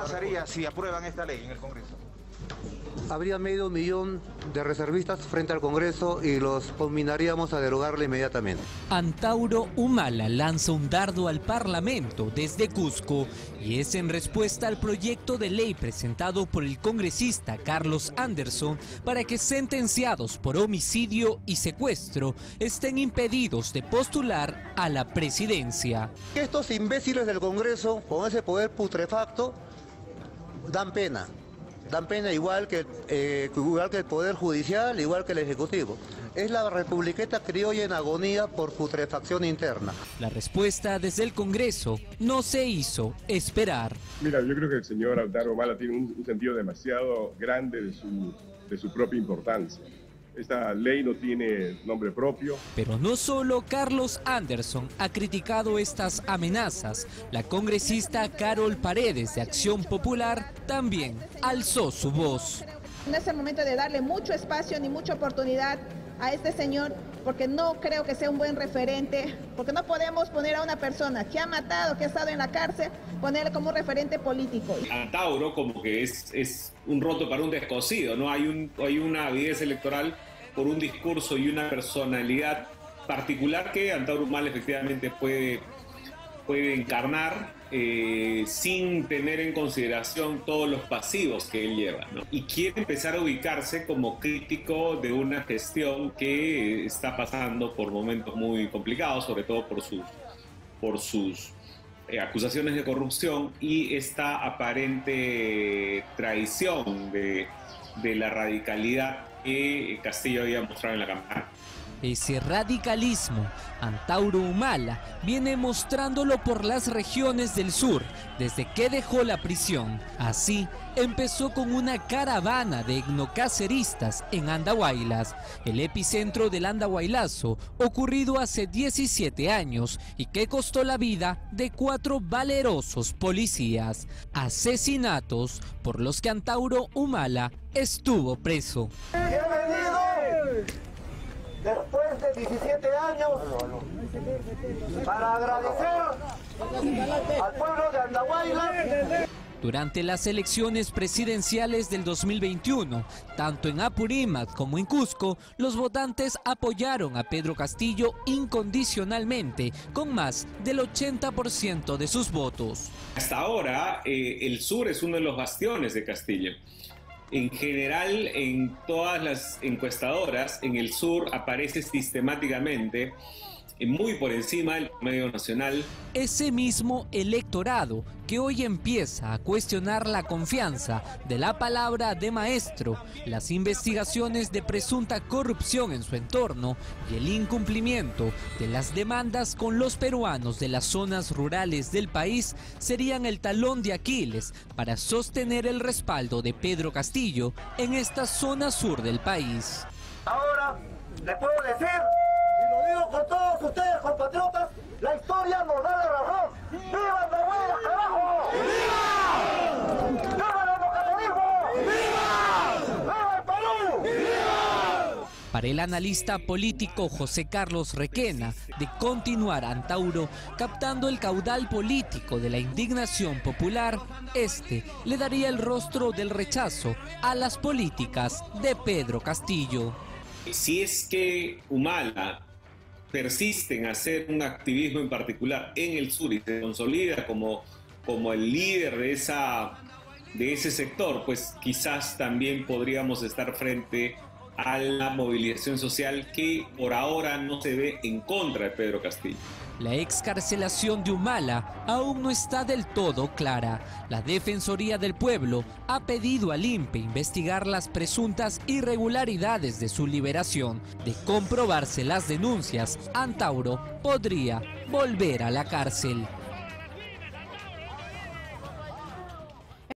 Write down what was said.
pasaría si aprueban esta ley en el Congreso? Habría medio millón de reservistas frente al Congreso y los combinaríamos a derogarle inmediatamente. Antauro Humala lanza un dardo al Parlamento desde Cusco y es en respuesta al proyecto de ley presentado por el congresista Carlos Anderson para que sentenciados por homicidio y secuestro estén impedidos de postular a la presidencia. Estos imbéciles del Congreso, con ese poder putrefacto, dan pena dan pena igual que, eh, igual que el Poder Judicial, igual que el Ejecutivo. Es la republiqueta criolla en agonía por putrefacción interna. La respuesta desde el Congreso no se hizo esperar. Mira, yo creo que el señor Altaro Mala tiene un, sentido demasiado grande de su, de su propia importancia. Esta ley no tiene nombre propio. Pero no solo Carlos Anderson ha criticado estas amenazas. La congresista Carol Paredes de Acción Popular también alzó su voz. No es el momento de darle mucho espacio ni mucha oportunidad a este señor porque no creo que sea un buen referente, porque no podemos poner a una persona que ha matado, que ha estado en la cárcel, ponerle como un referente político. Antauro como que es, es un roto para un descosido, ¿no? Hay, un, hay una avidez electoral por un discurso y una personalidad particular que Antauro Mal efectivamente puede, puede encarnar eh, sin tener en consideración todos los pasivos que él lleva. Y quiere empezar a ubicarse como crítico de una gestión que está pasando por momentos muy complicados, sobre todo por sus, por sus eh, acusaciones de corrupción y esta aparente traición de, de la radicalidad que Castillo había mostrado en la campaña. Ese radicalismo, Antauro Humala, viene mostrándolo por las regiones del sur desde que dejó la prisión. Así, empezó con una caravana de etnocaceristas en Andahuaylas, el epicentro del andahuaylazo, ocurrido hace 17 años y que costó la vida de cuatro valerosos policías. Asesinatos por los que Antauro Humala estuvo preso después de 17 años para agradecer al pueblo de Andahuaylas durante las elecciones presidenciales del 2021, tanto en Apurímac como en Cusco, los votantes apoyaron a Pedro Castillo incondicionalmente, con más del 80% de sus votos. Hasta ahora, eh, el sur es uno de los bastiones de Castillo. En general, en todas las encuestadoras, en el sur aparece sistemáticamente muy por encima del medio nacional. Ese mismo electorado que hoy empieza a cuestionar la confianza de la palabra de maestro, las investigaciones de presunta corrupción en su entorno y el incumplimiento de las demandas con los peruanos de las zonas rurales del país serían el talón de Aquiles para sostener el respaldo de Pedro Castillo en esta zona sur del país. Ahora le puedo decir compatriotas, la historia nos da la razón. ¡Viva el carajo! ¡Viva! ¡Viva el democratismo! ¡Viva! ¡Viva el Perú! ¡Viva! Para el analista político José Carlos Requena, de continuar Antauro captando el caudal político de la indignación popular, este le daría el rostro del rechazo a las políticas de Pedro Castillo. Si es que Humala persiste en hacer un activismo en particular en el sur y se consolida como, como el líder de, esa, de ese sector, pues quizás también podríamos estar frente a la movilización social que por ahora no se ve en contra de Pedro Castillo. La excarcelación de Humala aún no está del todo clara. La Defensoría del Pueblo ha pedido al INPE investigar las presuntas irregularidades de su liberación. De comprobarse las denuncias, Antauro podría volver a la cárcel.